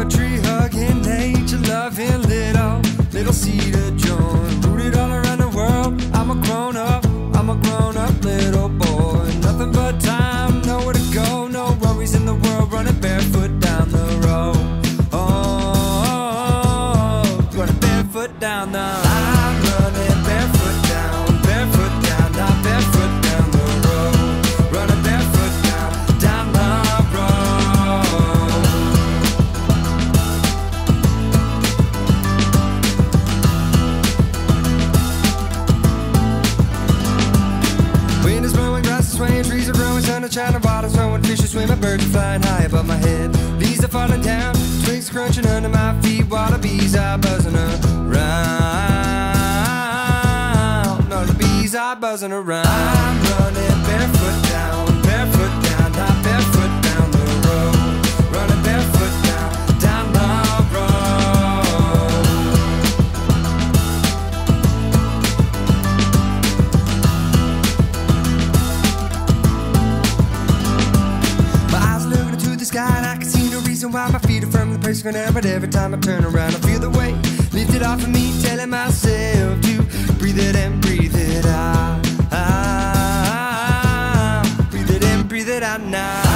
A tree hugging, nature loving little, little cedar joint. Rooted all around the world. I'm a grown up, I'm a grown up little boy. Nothing but time, nowhere to go, no worries in the world. Running barefoot down the road. Oh, running barefoot down the. Swaying, trees are growing, sun is shining, water's flowing, fish are swimming, birds are flying high above my head. Leaves are falling down, twigs crunching under my feet, water bees are buzzing around. No, the bees are buzzing around. sky and I can see no reason why my feet are firmly placed on ground. But every time I turn around, I feel the weight lifted off of me, telling myself to breathe it and breathe it out. Ah, breathe it and breathe it out now.